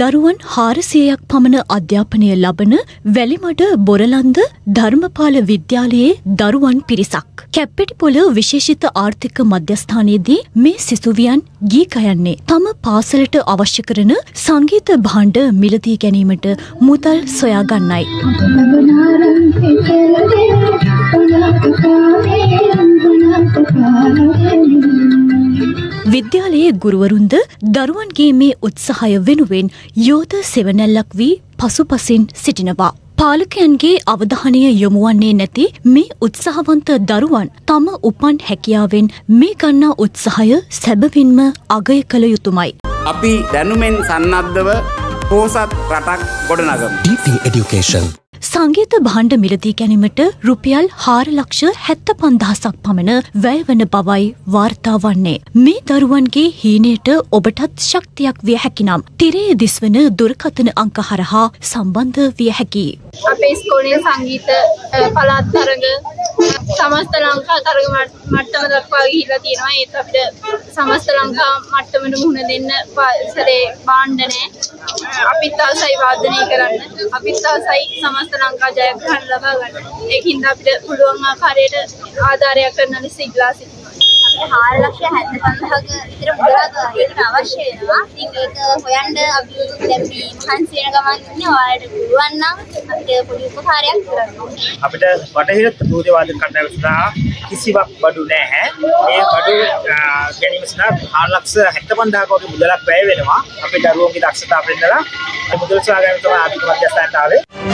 දරුවන් හාරසියයක් පමණ අධ්‍යාපනය ලබන වැලිමඩ බොරලන්ද ධර්මපාල විද්‍යාලයේ දරුවන් පිරිසක්. කැප්පෙටිපොල විශේෂිත ආර්ථික මධ්‍යස්ථානයේදී මේ සිසුවියන් ගී ගයන්නේ තම පාසලට අවශ්‍ය කරන සංගීත භාණ්ඩ මිලදී ගැනීමට මුදල් සොයා විද්‍යාලයේ ගුරුවරුන්ද දරුවන්ගේ මේ උත්සාහය වෙනුවෙන් යෝධ සෙවනැල්ලක් වී පසුපසින් සිටිනවා. පාලකයන්ගේ අවධානය යොමුවන්නේ නැති මේ උත්සාහවන්ත දරුවන් තම උපන් හැකියාවෙන් මේ ගන්නා උත්සාහය සැබවින්ම අගය කළ යුතුමයි. අපි දැනුමෙන් සන්නද්ධව පෝසත් රටක් ගොඩනගමු. DP Education සංගීත භාණ්ඩ මිලදී ගැනීමට රුපියල් හාරලක්ෂ හැත්ත පන්දහසක් පමණ වැයවන බවයි වාර්තා වන්නේ. මේ දරුවන්ගේ හීනයට ඔබටත් ශක්තියක් විය හැකිනම් තිරේ දිස්වන දුරකථන අංක හරහා සම්බන්ධ විය හැකි. අපේ ස්කෝලේ සංගීත පළාත් තරග සමස්ත ලංකා තරග මට්ටම දක්වා ගිහිල්ලා තියෙනවා ඒත් අපිට සමස්ත ලංකා මට්ටමට මුහුණ දෙන්න පරිසරේ භාණ්ඩ නැහැ අපිත් ආසයි වාදනය කරන්න අපිත් ආසයි සමස්ත ලංකා ජයග්‍රහණ ලබා ගන්න ඒකින්ද අපිට පුළුවන් ආකාරයට ආධාරයක් කරන ලෙස ඉල්ලා සිටිනවා හාර ලක්ෂ හැත්ත පන්දහක විතර මුදලක් ඒකට අවශ්‍ය වෙනවා. ඉතින් ඒක හොයන්න අපි දැන් මේ මහන්සි වෙන ගමන් ඉන්නේ ඔයාලට පුළුවන් නම් අපිට පොඩි උපකාරයක් කරන්න. අපිට බටහිර වාදන කණ්ඩායම සඳහා කිසිවක් බඩු නැහැ. ඒ බඩු ගැනීම සඳහා හාර ලක්ෂ 75000ක වගේ මුදලක් වැය වෙනවා. අපේ දරුවන්ගේ දක්ෂතාව පෙන්නලා මුදල් සොයාගන්න තමයි ආර්ථික මධ්‍යස්ථානට ආවේ.